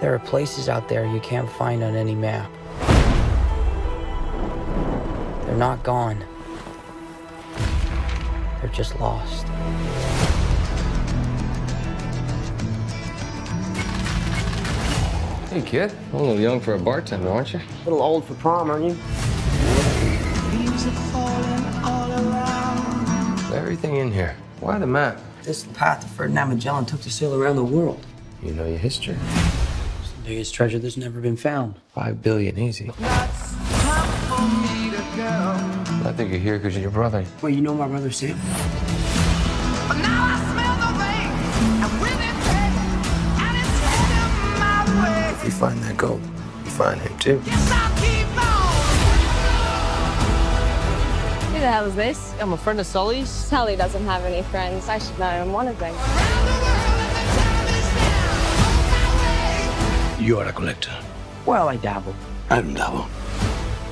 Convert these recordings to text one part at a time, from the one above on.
There are places out there you can't find on any map. They're not gone. They're just lost. Hey, kid. A little young for a bartender, aren't you? A little old for prom, aren't you? Everything in here. Why the map? This is the path that Ferdinand Magellan took to sail around the world. You know your history. It's biggest treasure that's never been found. Five billion, easy. I think you're here because you're your brother. Well, you know my brother Sam? If you find that gold, you find him too. Who the hell is this? I'm a friend of Sully's. Sully doesn't have any friends. I should know I'm one of them. You are a collector. Well, I dabble. I don't dabble.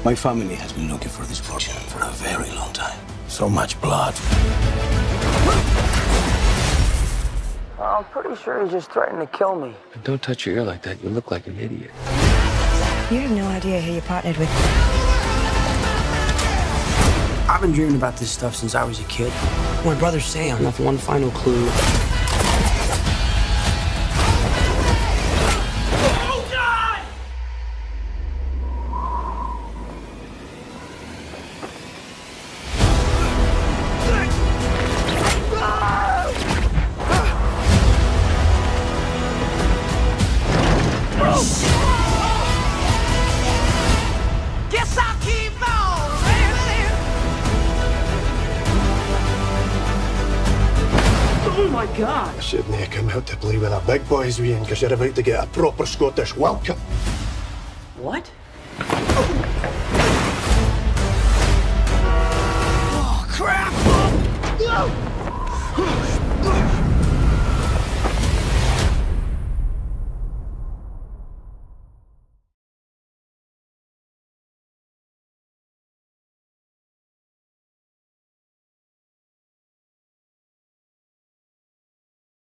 My family has been looking for this fortune for a very long time. So much blood. I'm pretty sure he just threatened to kill me. Don't touch your ear like that. You look like an idiot. You have no idea who you partnered with. I've been dreaming about this stuff since I was a kid. My brother Sam left one final clue. Oh my god! I shouldn't have come out to play with the big boys, Ian, because you're about to get a proper Scottish welcome. What?